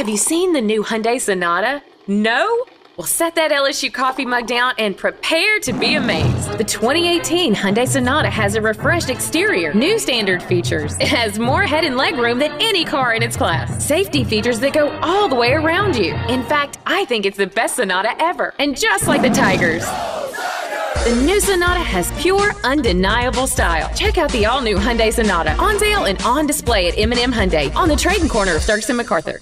Have you seen the new Hyundai Sonata? No? Well, set that LSU coffee mug down and prepare to be amazed. The 2018 Hyundai Sonata has a refreshed exterior, new standard features. It has more head and leg room than any car in its class. Safety features that go all the way around you. In fact, I think it's the best Sonata ever. And just like the Tigers. The new Sonata has pure, undeniable style. Check out the all-new Hyundai Sonata on sale and on display at M&M Hyundai on the trading corner of Starks and MacArthur.